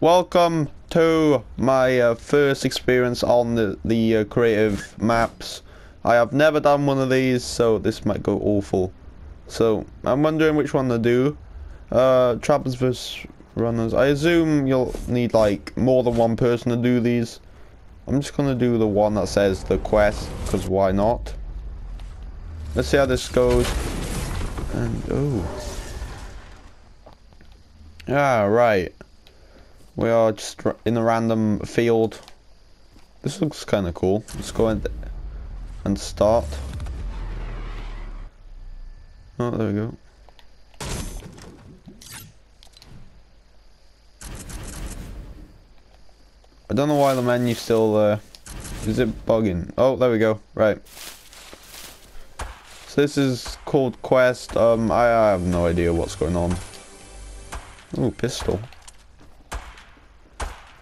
welcome to my uh, first experience on the, the uh, creative maps. I have never done one of these, so this might go awful. So, I'm wondering which one to do. Uh, trappers vs runners. I assume you'll need like more than one person to do these. I'm just gonna do the one that says the quest, because why not? Let's see how this goes. And, oh. Ah, right. We are just in a random field. This looks kind of cool. Let's go and, and start. Oh, there we go. I don't know why the menu's still there. Is it bugging? Oh, there we go. Right. So this is called Quest. Um, I, I have no idea what's going on. Oh, pistol.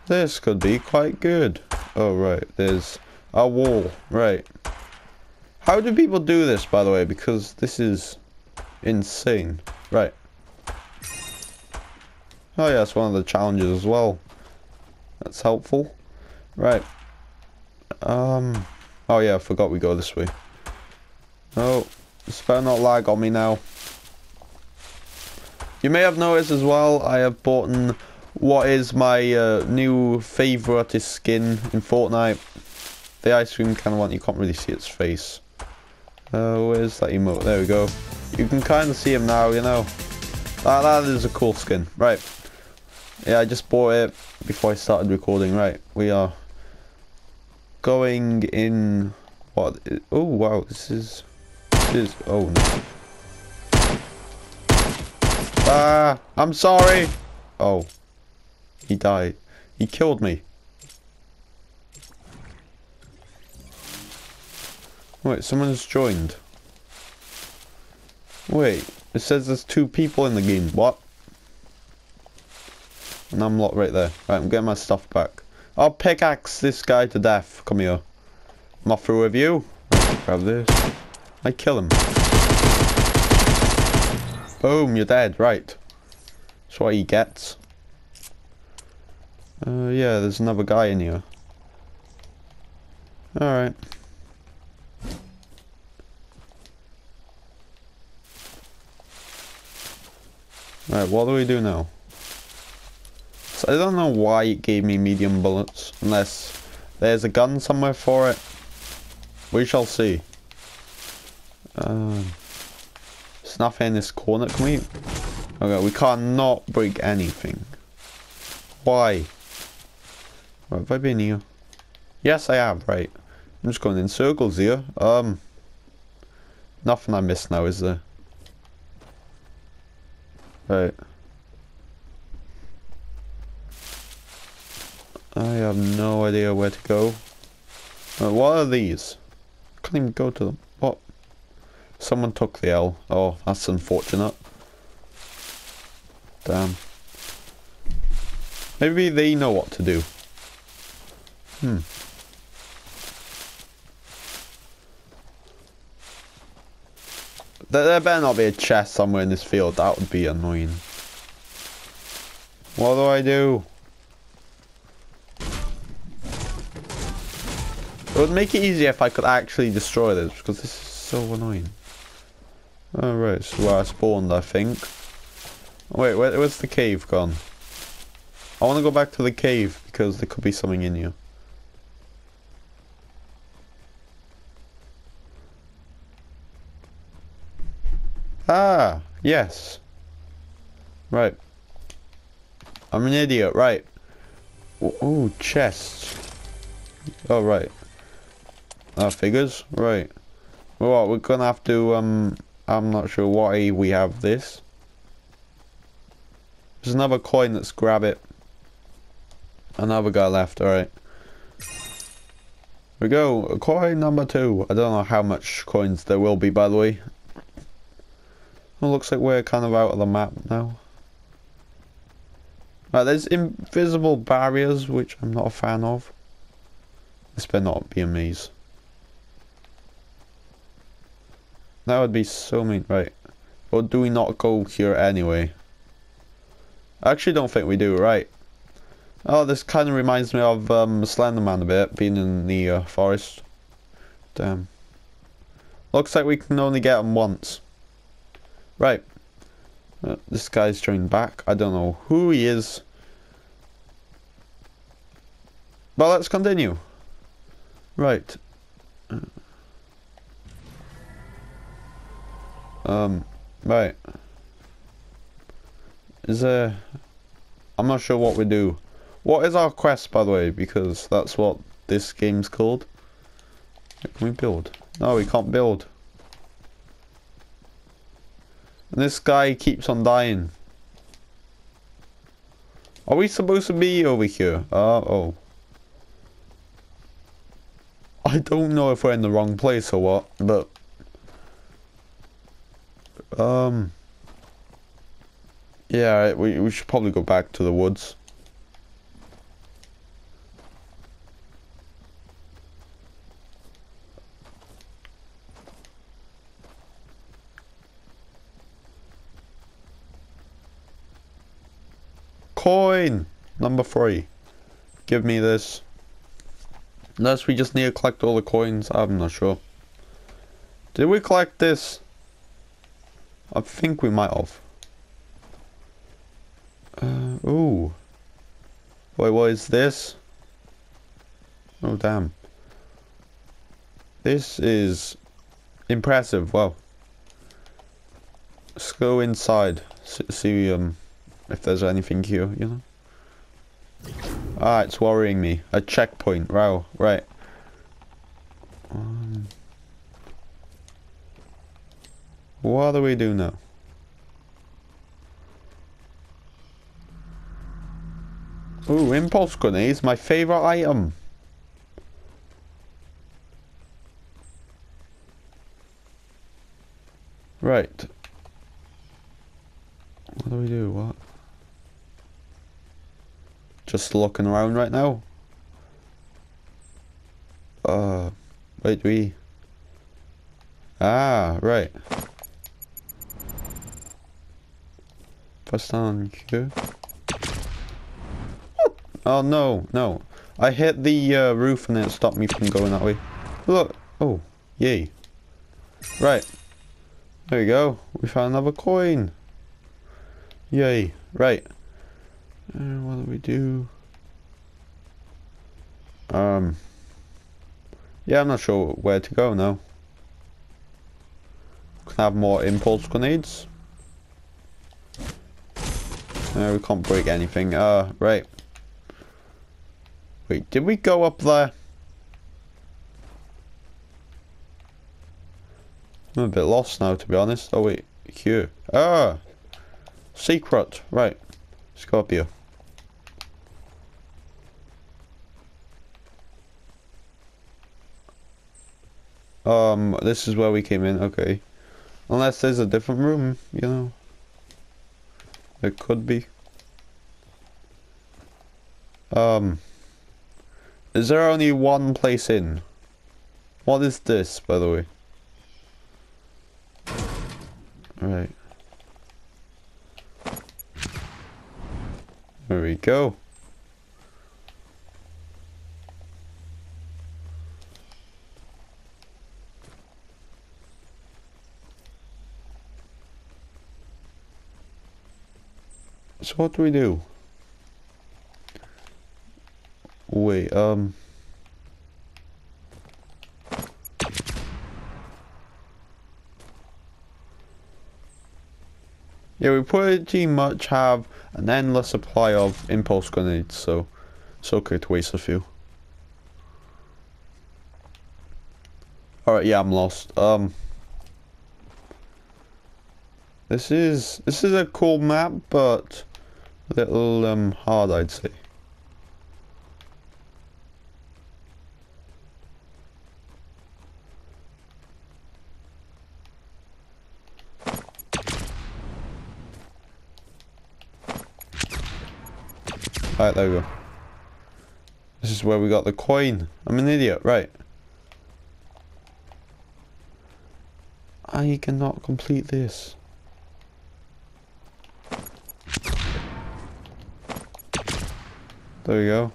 This could be quite good. Oh, right. There's a wall. Right. How do people do this, by the way? Because this is insane. Right. Oh, yeah, It's one of the challenges as well. That's helpful. Right. Um. Oh yeah, I forgot we go this way. Oh, this better not lag on me now. You may have noticed as well, I have bought what is my uh, new favourite skin in Fortnite. The ice cream kind of one, you can't really see its face. Uh, where's that emote? There we go. You can kind of see him now, you know. That, that is a cool skin. Right. Yeah, I just bought it before I started recording. Right, we are going in. What? Oh wow, this is. This is. Oh no. Ah, I'm sorry. Oh, he died. He killed me. Wait, someone's joined. Wait, it says there's two people in the game. What? And I'm locked right there. Right, I'm getting my stuff back. I'll pickaxe this guy to death. Come here. I'm off through with you. Grab this. I kill him. Boom, you're dead. Right. That's what he gets. Uh, yeah, there's another guy in here. Alright. Alright, what do we do now? So I don't know why it gave me medium bullets, unless there's a gun somewhere for it. We shall see. Um, there's nothing in this corner. Can we? Okay, we cannot break anything. Why? Have I been here? Yes, I have. Right. I'm just going in circles here. Um, nothing I missed now, is there? Right. I have no idea where to go. Uh, what are these? I can't even go to them. What? Someone took the L. Oh, that's unfortunate. Damn. Maybe they know what to do. Hmm. There, there better not be a chest somewhere in this field. That would be annoying. What do I do? It would make it easier if I could actually destroy this, because this is so annoying. Alright, so where I spawned, I think. wait, where, where's the cave gone? I want to go back to the cave, because there could be something in here. Ah, yes. Right. I'm an idiot, right. Oh, chests. Oh, right. Uh, figures? Right. Well, we're gonna have to, um, I'm not sure why we have this. There's another coin, let's grab it. Another guy left, alright. We go, coin number two. I don't know how much coins there will be, by the way. Looks like we're kind of out of the map now. Right, there's invisible barriers, which I'm not a fan of. This better not be a maze. That would be so mean. Right. Or do we not go here anyway? I actually don't think we do. Right. Oh, this kind of reminds me of um, Slenderman a bit, being in the uh, forest. Damn. Looks like we can only get him once. Right. Uh, this guy's joined back. I don't know who he is. But let's continue. Right. Um, right. Is there... I'm not sure what we do. What is our quest, by the way? Because that's what this game's called. Can we build? No, we can't build. And this guy keeps on dying. Are we supposed to be over here? Uh oh. I don't know if we're in the wrong place or what, but... Um... Yeah, we, we should probably go back to the woods. Number three. Give me this. Unless we just need to collect all the coins, I'm not sure. Did we collect this? I think we might have. Uh, ooh. Wait, what is this? Oh, damn. This is impressive. Well, let's go inside. See um, if there's anything here, you know? Ah, it's worrying me. A checkpoint. Wow, right. Um, what do we do now? Ooh, impulse grenades, my favorite item. Right. What do we do? What? Just looking around right now. Uh, wait, we... Ah, right. Press down Q. Oh, no, no. I hit the uh, roof and it stopped me from going that way. Look. Oh, yay. Right. There we go. We found another coin. Yay. Right. Uh, what do we do? Um. Yeah, I'm not sure where to go now. Can have more impulse grenades? No, we can't break anything. Uh, right. Wait, did we go up there? I'm a bit lost now, to be honest. Oh, wait. Here. Ah! Secret. Right. Let's go up here. Um, this is where we came in, okay. Unless there's a different room, you know. It could be. Um, is there only one place in? What is this, by the way? Right. There we go. So what do we do? Wait, um... Yeah, we pretty much have an endless supply of impulse grenades, so it's okay to waste a few. Alright, yeah, I'm lost. Um... This is this is a cool map, but little um, hard, I'd say. Right, there we go. This is where we got the coin. I'm an idiot, right. I cannot complete this. There we go.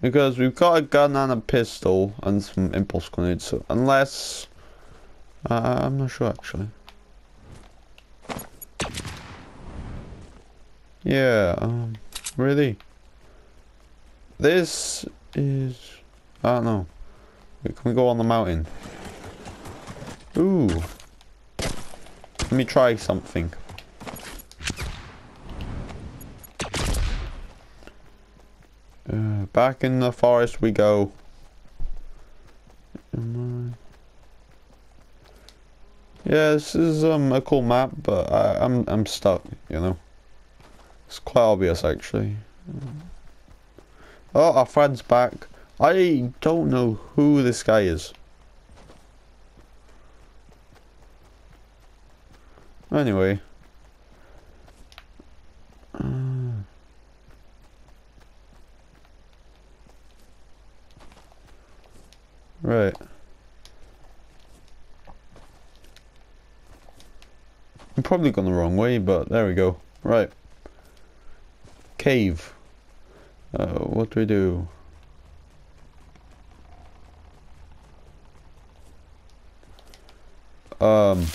Because we've got a gun and a pistol and some impulse grenades, so unless... Uh, I'm not sure actually. Yeah, um, really? This is... I don't know. Can we go on the mountain? Ooh. Let me try something. Uh, back in the forest we go. Yeah, this is um a cool map, but I, I'm I'm stuck. You know, it's quite obvious actually. Oh, our friend's back. I don't know who this guy is. Anyway. Right. I'm probably gone the wrong way, but there we go. Right. Cave. Uh, what do we do? Um...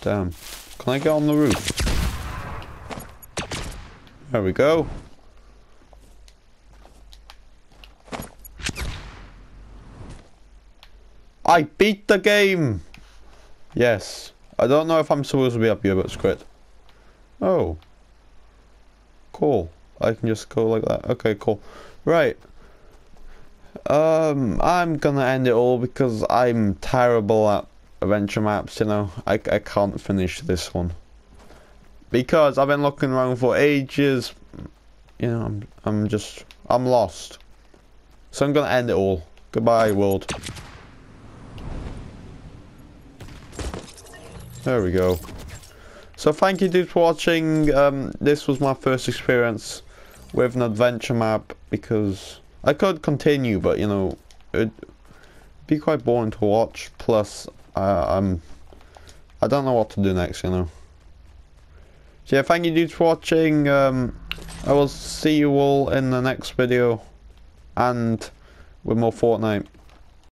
Damn. Can I get on the roof? There we go. I beat the game! Yes. I don't know if I'm supposed to be up here, but great. Oh. Cool. I can just go like that. Okay, cool. Right. Um, I'm gonna end it all because I'm terrible at adventure maps, you know. I, I can't finish this one. Because I've been looking around for ages. You know, I'm, I'm just, I'm lost. So I'm gonna end it all. Goodbye, world. There we go. So thank you dudes for watching. Um, this was my first experience with an adventure map because I could continue, but you know, it'd be quite boring to watch. Plus, uh, I'm I don't know what to do next, you know. So yeah, thank you dudes for watching. Um, I will see you all in the next video, and with more Fortnite.